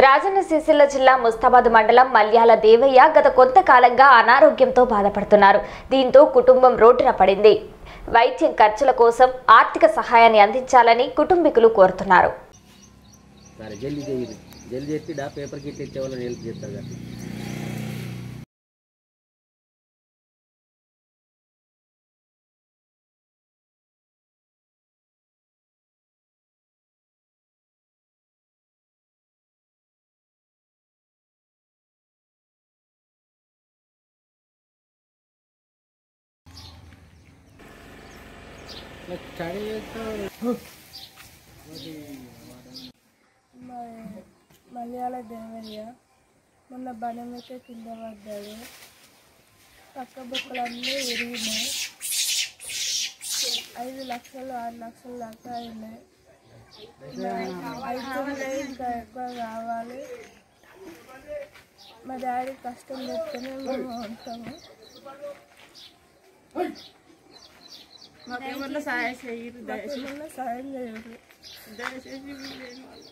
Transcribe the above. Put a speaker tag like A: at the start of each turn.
A: రాజన్న సిరిసిల్ల జిల్లా ముస్తాబాద్ మండలం మల్యాల దేవయ్య గత కొంతకాలంగా అనారోగ్యంతో బాధపడుతున్నారు. దీంతో కుటుంబం రోడ్డున పడింది. వైద్యం ఖర్చుల కోసం ఆర్థిక సహాయాన్ని అందించాలని కుటుంబీకులు కోరుతున్నారు.
B: మలయాళ దేవయ్య. మొన్న బనమిక కింద పడ్డాడు. పక్క బుక్కలన్నీ విరిగినాయి. ఐదు లక్షలు ఆరు లక్షలు దాకా అయినాయి. అయితే ఇంకా ఎక్కువ కావాలి. మా డాడీ కష్టం చెప్తేనే మేము ఉంటాము.
C: మాకేమన్నా సహాయం చేయరు
B: మాకేమన్నా సాయం చేయరు
C: దయచేసి మీరు